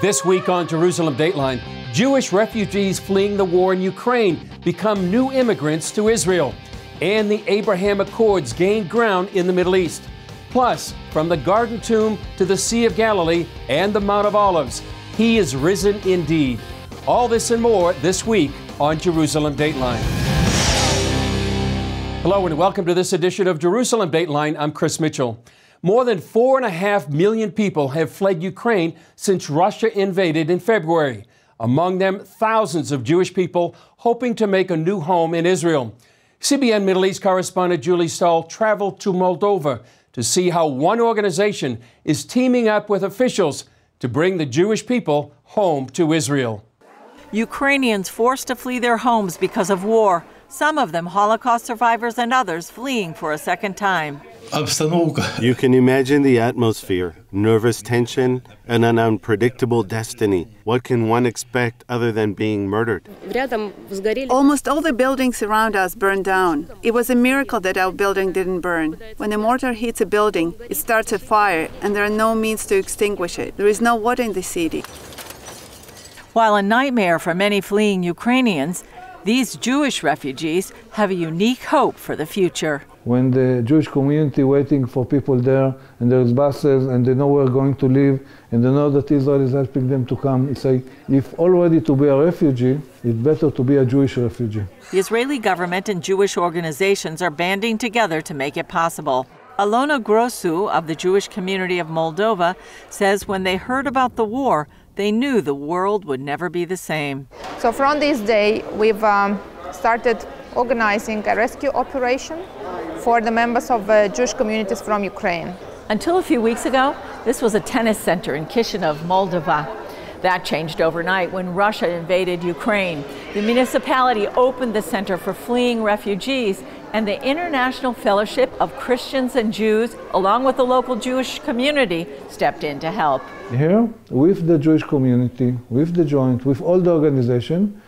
This week on Jerusalem Dateline, Jewish refugees fleeing the war in Ukraine become new immigrants to Israel, and the Abraham Accords gain ground in the Middle East. Plus, from the Garden Tomb to the Sea of Galilee and the Mount of Olives, He is risen indeed. All this and more this week on Jerusalem Dateline. Hello and welcome to this edition of Jerusalem Dateline. I'm Chris Mitchell. More than four and a half million people have fled Ukraine since Russia invaded in February. Among them, thousands of Jewish people hoping to make a new home in Israel. CBN Middle East correspondent Julie Stahl traveled to Moldova to see how one organization is teaming up with officials to bring the Jewish people home to Israel. Ukrainians forced to flee their homes because of war, some of them Holocaust survivors and others fleeing for a second time. You can imagine the atmosphere, nervous tension, and an unpredictable destiny. What can one expect other than being murdered? Almost all the buildings around us burned down. It was a miracle that our building didn't burn. When a mortar hits a building, it starts a fire, and there are no means to extinguish it. There is no water in the city. While a nightmare for many fleeing Ukrainians, these Jewish refugees have a unique hope for the future. When the Jewish community waiting for people there, and there's buses, and they know where they're going to live, and they know that Israel is helping them to come, they say, if already to be a refugee, it's better to be a Jewish refugee. The Israeli government and Jewish organizations are banding together to make it possible. Alona Grosu of the Jewish community of Moldova says when they heard about the war, they knew the world would never be the same. So from this day, we've um, started organizing a rescue operation for the members of uh, Jewish communities from Ukraine. Until a few weeks ago, this was a tennis center in Kishinev, Moldova. That changed overnight when Russia invaded Ukraine. The municipality opened the center for fleeing refugees, and the International Fellowship of Christians and Jews, along with the local Jewish community, stepped in to help. Here, with the Jewish community, with the joint, with all the organization,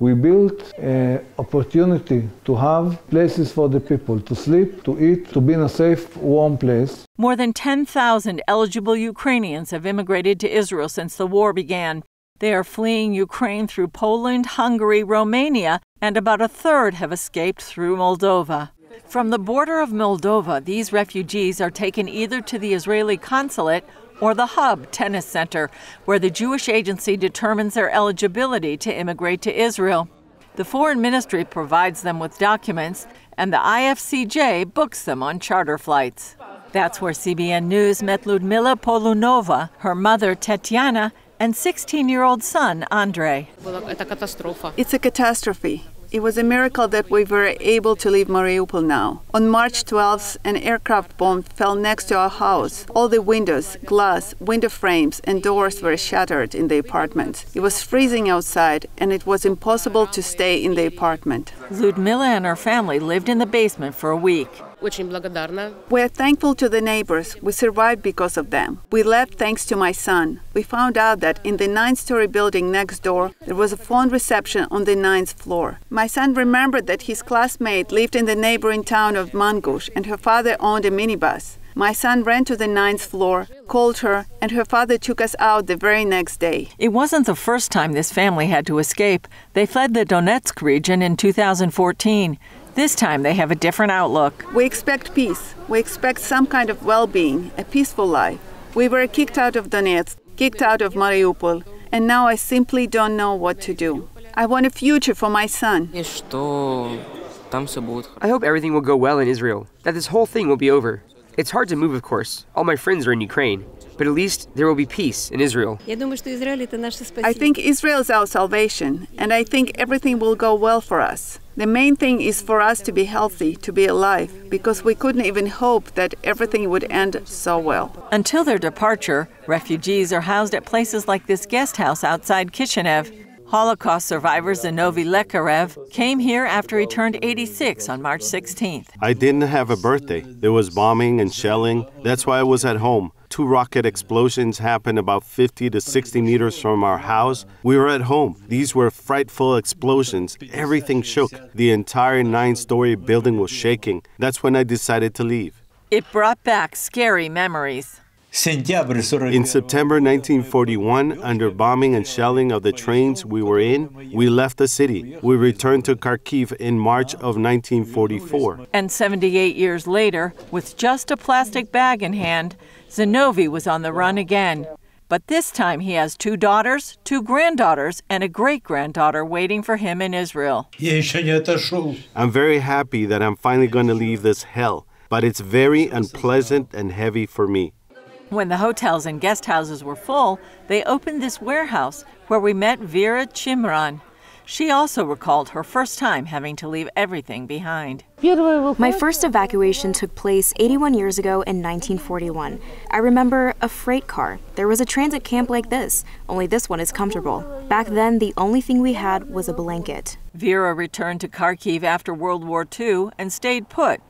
we built an opportunity to have places for the people to sleep, to eat, to be in a safe, warm place. More than 10,000 eligible Ukrainians have immigrated to Israel since the war began. They are fleeing Ukraine through Poland, Hungary, Romania, and about a third have escaped through Moldova. From the border of Moldova, these refugees are taken either to the Israeli consulate or the Hub Tennis Center, where the Jewish agency determines their eligibility to immigrate to Israel. The Foreign Ministry provides them with documents, and the IFCJ books them on charter flights. That's where CBN News met Ludmila Polunova, her mother Tetiana, and 16 year old son Andre. It's a catastrophe. It was a miracle that we were able to leave Mariupol now. On March 12th, an aircraft bomb fell next to our house. All the windows, glass, window frames, and doors were shattered in the apartment. It was freezing outside, and it was impossible to stay in the apartment. Ludmila and her family lived in the basement for a week. We're thankful to the neighbors. We survived because of them. We left thanks to my son. We found out that in the ninth story building next door, there was a phone reception on the ninth floor. My son remembered that his classmate lived in the neighboring town of Mangush and her father owned a minibus. My son ran to the ninth floor, called her, and her father took us out the very next day. It wasn't the first time this family had to escape. They fled the Donetsk region in 2014. This time they have a different outlook. We expect peace. We expect some kind of well being, a peaceful life. We were kicked out of Donetsk, kicked out of Mariupol, and now I simply don't know what to do. I want a future for my son. I hope everything will go well in Israel, that this whole thing will be over. It's hard to move, of course. All my friends are in Ukraine. But at least there will be peace in Israel. I think Israel is our salvation, and I think everything will go well for us. The main thing is for us to be healthy, to be alive, because we couldn't even hope that everything would end so well. Until their departure, refugees are housed at places like this guest house outside Kishinev. Holocaust survivor Zinovy Lekarev came here after he turned 86 on March 16th. I didn't have a birthday. There was bombing and shelling. That's why I was at home. Two rocket explosions happened about 50 to 60 meters from our house. We were at home. These were frightful explosions. Everything shook. The entire nine story building was shaking. That's when I decided to leave. It brought back scary memories. In September 1941, under bombing and shelling of the trains we were in, we left the city. We returned to Kharkiv in March of 1944. And 78 years later, with just a plastic bag in hand, Zinovy was on the run again. But this time he has two daughters, two granddaughters, and a great granddaughter waiting for him in Israel. I'm very happy that I'm finally going to leave this hell, but it's very unpleasant and heavy for me. When the hotels and guest houses were full, they opened this warehouse where we met Vera Chimran. She also recalled her first time having to leave everything behind. My first evacuation took place 81 years ago in 1941. I remember a freight car. There was a transit camp like this, only this one is comfortable. Back then, the only thing we had was a blanket. Vera returned to Kharkiv after World War II and stayed put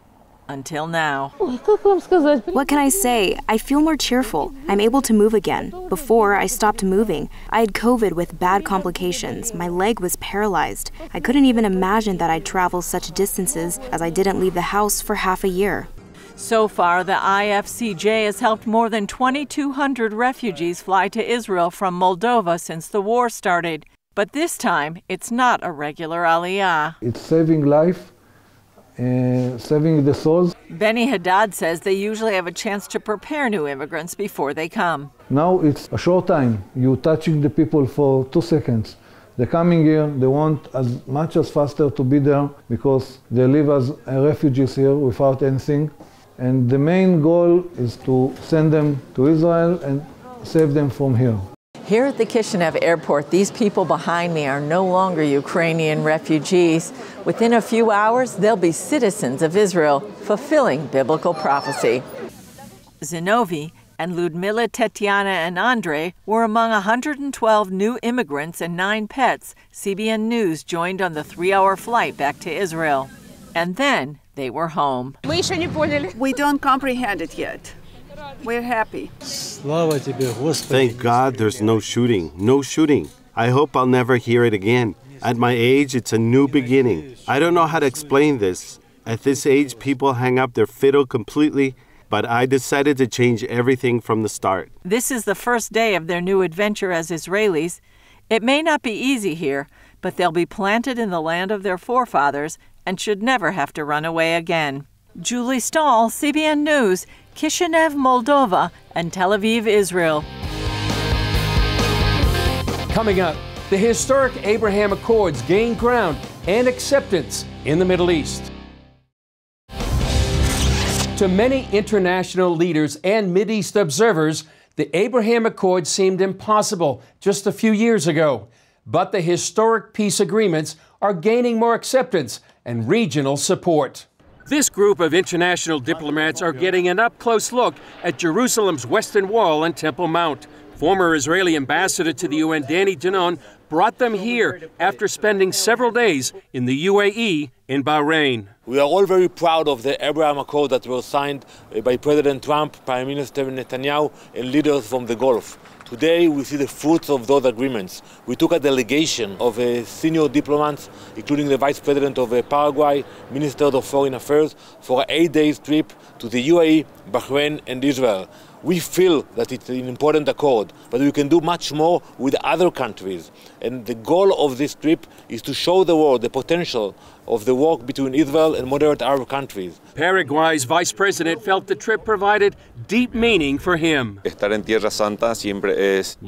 until now. What can I say? I feel more cheerful. I'm able to move again. Before, I stopped moving. I had COVID with bad complications. My leg was paralyzed. I couldn't even imagine that I'd travel such distances as I didn't leave the house for half a year. So far, the IFCJ has helped more than 2,200 refugees fly to Israel from Moldova since the war started. But this time, it's not a regular aliyah. It's saving life uh, saving the souls. Benny Haddad says they usually have a chance to prepare new immigrants before they come. Now it's a short time. You're touching the people for two seconds. They're coming here, they want as much as faster to be there because they live as refugees here without anything. And the main goal is to send them to Israel and save them from here. Here at the Kishinev airport, these people behind me are no longer Ukrainian refugees. Within a few hours, they'll be citizens of Israel, fulfilling biblical prophecy. Zinovy and Ludmila, Tetiana, and Andre were among 112 new immigrants and nine pets CBN News joined on the three hour flight back to Israel. And then they were home. We don't comprehend it yet. We're happy. Thank God there's no shooting. No shooting. I hope I'll never hear it again. At my age, it's a new beginning. I don't know how to explain this. At this age, people hang up their fiddle completely, but I decided to change everything from the start. This is the first day of their new adventure as Israelis. It may not be easy here, but they'll be planted in the land of their forefathers and should never have to run away again. Julie Stahl, CBN News, Kishinev, Moldova, and Tel Aviv, Israel. Coming up, the historic Abraham Accords gain ground and acceptance in the Middle East. To many international leaders and East observers, the Abraham Accords seemed impossible just a few years ago. But the historic peace agreements are gaining more acceptance and regional support. This group of international diplomats are getting an up close look at Jerusalem's Western Wall and Temple Mount. Former Israeli ambassador to the UN, Danny Danon, brought them here after spending several days in the UAE in Bahrain. We are all very proud of the Abraham Accord that was signed by President Trump, Prime Minister Netanyahu, and leaders from the Gulf. Today we see the fruits of those agreements. We took a delegation of uh, senior diplomats, including the Vice President of uh, Paraguay, Minister of Foreign Affairs, for an eight-day trip to the UAE, Bahrain and Israel. We feel that it's an important accord, but we can do much more with other countries. And the goal of this trip is to show the world the potential of the work between Israel and moderate Arab countries. Paraguay's vice president felt the trip provided deep meaning for him.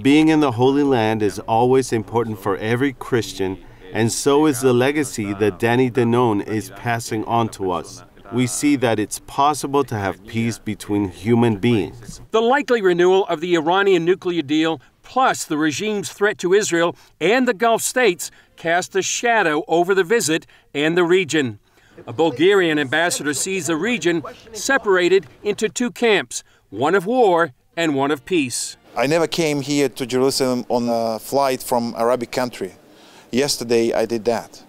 Being in the Holy Land is always important for every Christian, and so is the legacy that Danny Danon is passing on to us we see that it's possible to have peace between human beings. The likely renewal of the Iranian nuclear deal, plus the regime's threat to Israel and the Gulf states, cast a shadow over the visit and the region. A Bulgarian ambassador sees the region separated into two camps one of war and one of peace. I never came here to Jerusalem on a flight from Arabic country. Yesterday I did that.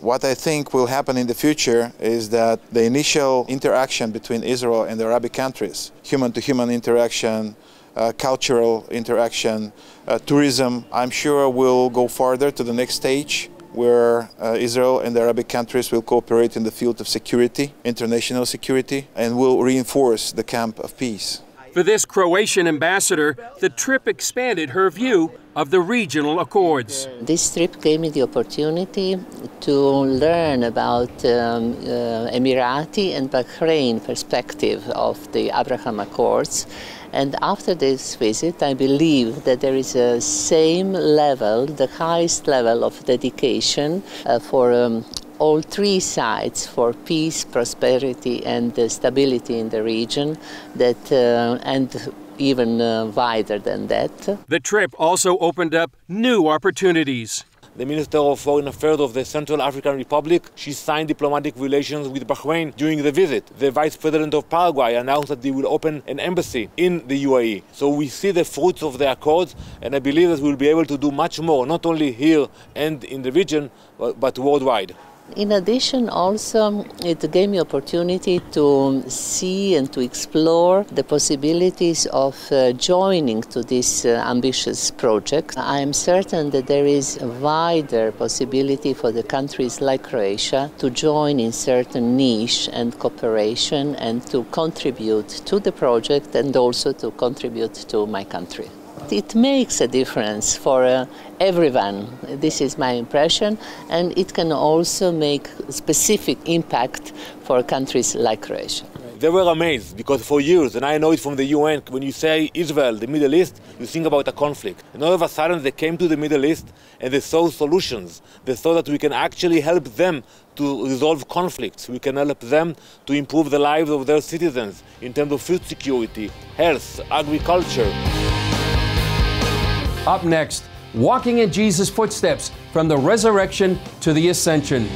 What I think will happen in the future is that the initial interaction between Israel and the Arabic countries, human to human interaction, uh, cultural interaction, uh, tourism, I'm sure will go farther to the next stage where uh, Israel and the Arabic countries will cooperate in the field of security, international security, and will reinforce the camp of peace. For this Croatian ambassador, the trip expanded her view of the regional accords. This trip gave me the opportunity to learn about um, uh, Emirati and Bahrain perspective of the Abraham Accords. And after this visit, I believe that there is a same level, the highest level of dedication uh, for um, all three sides for peace, prosperity, and uh, stability in the region. That uh, and even uh, wider than that. The trip also opened up new opportunities. The Minister of Foreign Affairs of the Central African Republic, she signed diplomatic relations with Bahrain during the visit. The Vice President of Paraguay announced that they will open an embassy in the UAE. So we see the fruits of the accords, and I believe that we'll be able to do much more, not only here and in the region, but, but worldwide. In addition, also, it gave me opportunity to see and to explore the possibilities of uh, joining to this uh, ambitious project. I am certain that there is a wider possibility for the countries like Croatia to join in certain niche and cooperation and to contribute to the project and also to contribute to my country. It makes a difference for uh, everyone. This is my impression, and it can also make specific impact for countries like Croatia. They were amazed because for years, and I know it from the UN, when you say Israel, the Middle East, you think about a conflict. And all of a sudden, they came to the Middle East and they saw solutions. They saw that we can actually help them to resolve conflicts. We can help them to improve the lives of their citizens in terms of food security, health, agriculture. Up next, walking in Jesus' footsteps from the resurrection to the ascension.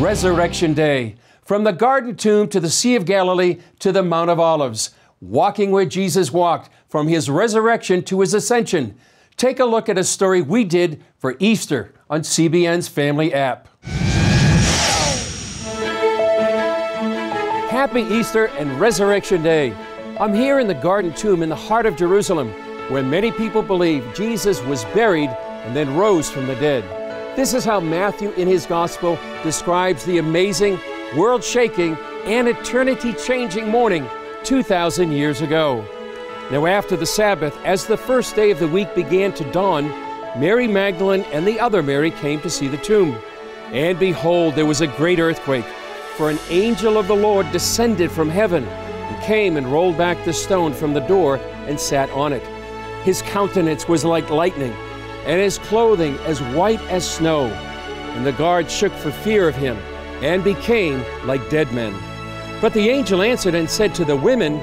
Resurrection Day. From the garden tomb to the Sea of Galilee to the Mount of Olives. Walking where Jesus walked from his resurrection to his ascension. Take a look at a story we did for Easter on CBN's Family app. Happy Easter and Resurrection Day. I'm here in the Garden Tomb in the heart of Jerusalem, where many people believe Jesus was buried and then rose from the dead. This is how Matthew, in his Gospel, describes the amazing, world shaking, and eternity changing morning 2,000 years ago. Now, after the Sabbath, as the first day of the week began to dawn, Mary Magdalene and the other Mary came to see the tomb. And behold, there was a great earthquake, for an angel of the Lord descended from heaven and came and rolled back the stone from the door and sat on it. His countenance was like lightning, and his clothing as white as snow. And the guards shook for fear of him, and became like dead men. But the angel answered and said to the women,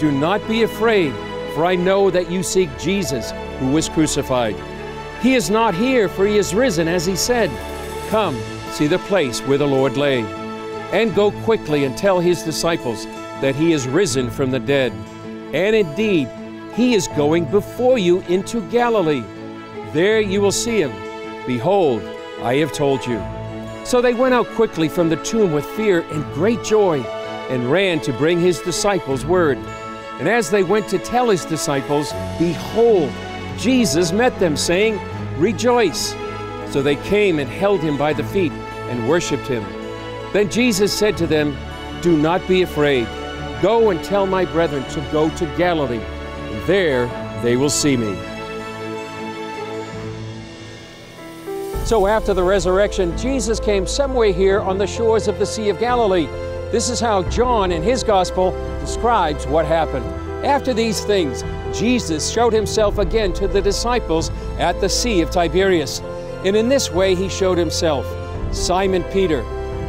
Do not be afraid, for I know that you seek Jesus, who was crucified. He is not here, for he is risen, as he said. Come, see the place where the Lord lay. And go quickly and tell his disciples that he is risen from the dead. And indeed, he is going before you into Galilee. There you will see him. Behold, I have told you. So they went out quickly from the tomb with fear and great joy, and ran to bring his disciples word. And as they went to tell his disciples, behold, Jesus met them, saying, Rejoice! So they came and held him by the feet and worshipped him. Then Jesus said to them, Do not be afraid. Go and tell my brethren to go to Galilee, and there they will see me. So after the resurrection, Jesus came somewhere here on the shores of the Sea of Galilee. This is how John in his gospel describes what happened. After these things, Jesus showed himself again to the disciples at the Sea of Tiberias. And in this way he showed himself Simon Peter,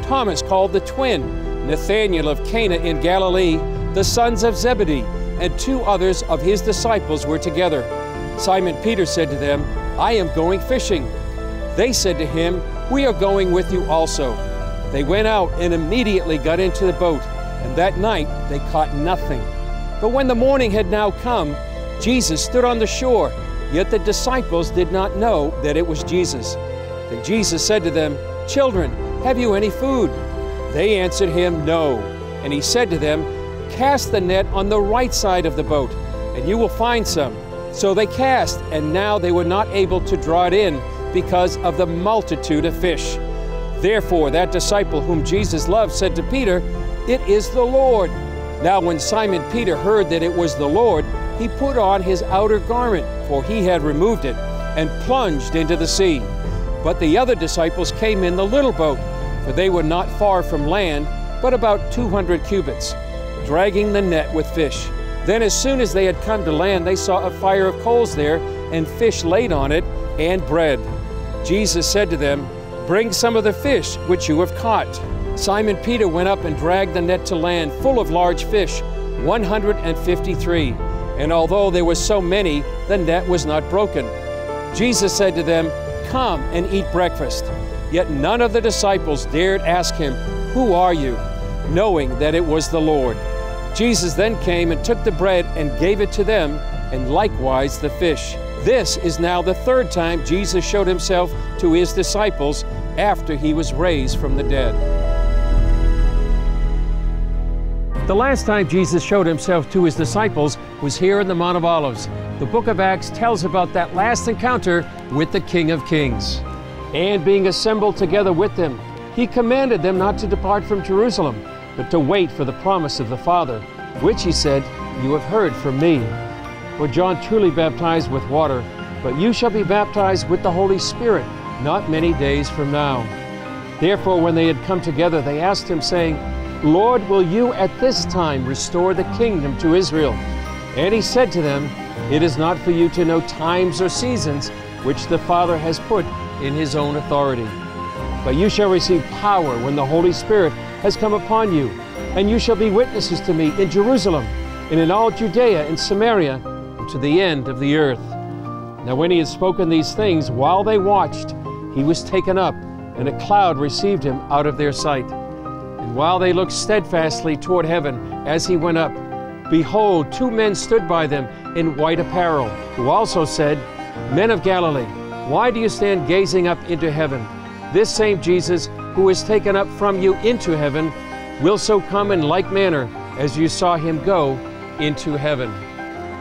Thomas called the twin, Nathanael of Cana in Galilee, the sons of Zebedee, and two others of his disciples were together. Simon Peter said to them, I am going fishing. They said to him, We are going with you also. They went out and immediately got into the boat, and that night they caught nothing. But when the morning had now come, Jesus stood on the shore, yet the disciples did not know that it was Jesus. Then Jesus said to them, Children, have you any food? They answered him, No. And he said to them, Cast the net on the right side of the boat, and you will find some. So they cast, and now they were not able to draw it in because of the multitude of fish. Therefore, that disciple whom Jesus loved said to Peter, It is the Lord. Now, when Simon Peter heard that it was the Lord, he put on his outer garment, for he had removed it, and plunged into the sea. But the other disciples came in the little boat, for they were not far from land, but about 200 cubits, dragging the net with fish. Then, as soon as they had come to land, they saw a fire of coals there, and fish laid on it, and bread. Jesus said to them, Bring some of the fish which you have caught. Simon Peter went up and dragged the net to land full of large fish, 153. And although there were so many, the net was not broken. Jesus said to them, Come and eat breakfast. Yet none of the disciples dared ask him, Who are you? knowing that it was the Lord. Jesus then came and took the bread and gave it to them, and likewise the fish. This is now the third time Jesus showed himself to his disciples after he was raised from the dead. The last time Jesus showed himself to his disciples was here in the Mount of Olives. The book of Acts tells about that last encounter with the King of Kings. And being assembled together with them, he commanded them not to depart from Jerusalem, but to wait for the promise of the Father, which he said, You have heard from me. For John truly baptized with water, but you shall be baptized with the Holy Spirit not many days from now. Therefore, when they had come together, they asked him, saying, Lord, will you at this time restore the kingdom to Israel? And he said to them, It is not for you to know times or seasons which the Father has put in his own authority. But you shall receive power when the Holy Spirit has come upon you, and you shall be witnesses to me in Jerusalem, and in all Judea and Samaria, and to the end of the earth. Now, when he had spoken these things, while they watched, he was taken up, and a cloud received him out of their sight. And while they looked steadfastly toward heaven as he went up, behold, two men stood by them in white apparel, who also said, Men of Galilee, why do you stand gazing up into heaven? This same Jesus, who is taken up from you into heaven, will so come in like manner as you saw him go into heaven.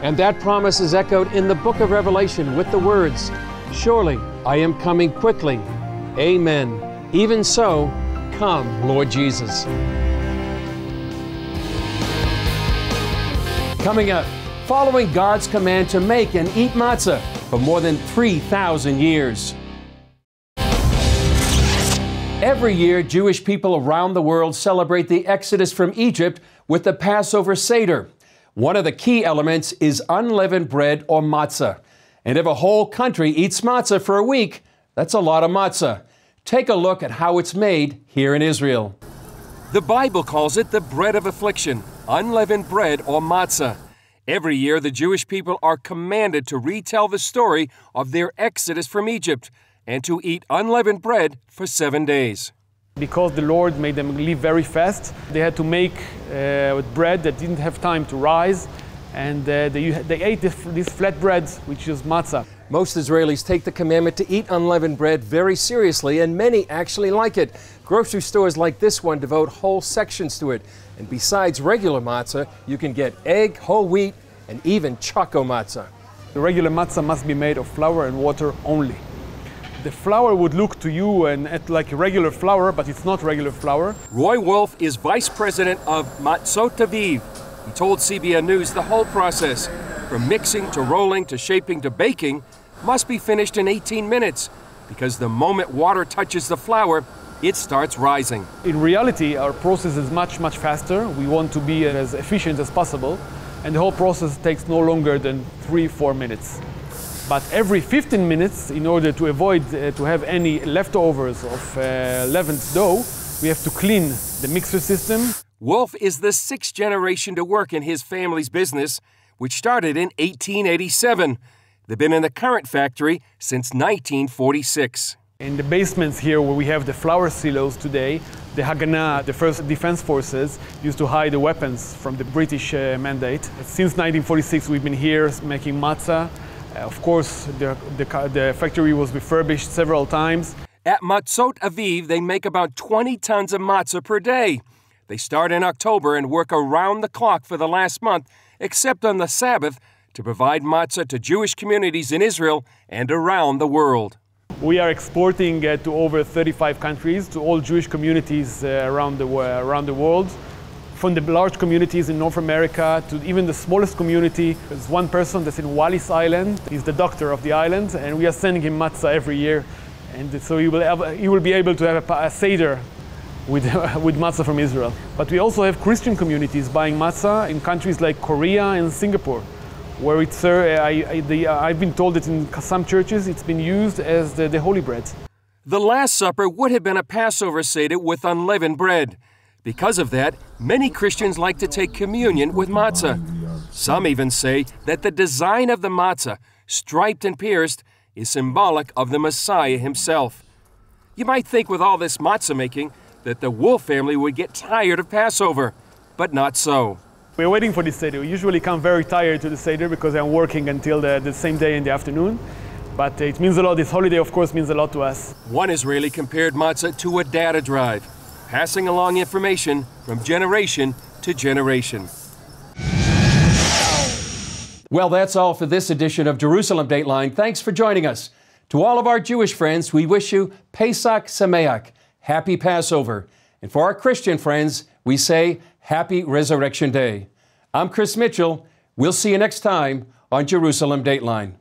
And that promise is echoed in the book of Revelation with the words, Surely I am coming quickly. Amen. Even so, come, Lord Jesus. Coming up, following God's command to make and eat matzah for more than 3,000 years. Every year, Jewish people around the world celebrate the Exodus from Egypt with the Passover Seder. One of the key elements is unleavened bread or matzah. And if a whole country eats matzah for a week, that's a lot of matzah. Take a look at how it's made here in Israel. The Bible calls it the bread of affliction, unleavened bread or matzah. Every year, the Jewish people are commanded to retell the story of their exodus from Egypt and to eat unleavened bread for seven days. Because the Lord made them live very fast, they had to make uh, bread that didn't have time to rise, and uh, they, they ate this, this flat bread, which is matzah. Most Israelis take the commandment to eat unleavened bread very seriously, and many actually like it. Grocery stores like this one devote whole sections to it. And besides regular matzah, you can get egg, whole wheat, and even choco matzah. The regular matzah must be made of flour and water only. The flour would look to you and like regular flour, but it's not regular flour. Roy Wolf is vice president of Matzot Aviv. He told CBN News the whole process, from mixing to rolling to shaping to baking, must be finished in 18 minutes because the moment water touches the flour, it starts rising. In reality, our process is much, much faster. We want to be as efficient as possible, and the whole process takes no longer than three, four minutes. But every 15 minutes, in order to avoid uh, to have any leftovers of uh, leavened dough, we have to clean the mixer system. Wolf is the sixth generation to work in his family's business, which started in 1887. They've been in the current factory since 1946. In the basements here where we have the flour silos today, the Haganah, the first defense forces, used to hide the weapons from the British uh, mandate. Since 1946 we've been here making matzah, uh, of course, the, the, the, factory was refurbished several times. At Matzot Aviv, they make about 20 tons of matzah per day. They start in October and work around the clock for the last month, except on the Sabbath, to provide matzah to Jewish communities in Israel and around the world. We are exporting uh, to over 35 countries, to all Jewish communities uh, around, the, around the world. from the large communities in North America to even the smallest community. There's one person that's in Wallis Island. He's the doctor of the island, and we are sending him matzah every year. And so he will, have, he will be able to have a, a Seder with, with matzah from Israel. But we also have Christian communities buying matzah in countries like Korea and Singapore, where it's, uh, I, I, the, uh, I've been told that in some churches it's been used as the, the holy bread. The Last Supper would have been a Passover Seder with unleavened bread. Because of that, many Christians like to take communion with matzah. Some even say that the design of the matzah, striped and pierced, is symbolic of the Messiah himself. You might think with all this matzah making that the Wolf family would get tired of Passover, but not so. We're waiting for the Seder. We usually come very tired to the Seder because I'm working until the, the same day in the afternoon. But uh, it means a lot. This holiday, of course, means a lot to us. One Israeli compared matzah to a data drive passing along information from generation to generation. Well, that's all for this edition of Jerusalem Dateline. Thanks for joining us. To all of our Jewish friends, we wish you Pesach Sameach, Happy Passover. And for our Christian friends, we say Happy Resurrection Day. I'm Chris Mitchell. We'll see you next time on Jerusalem Dateline.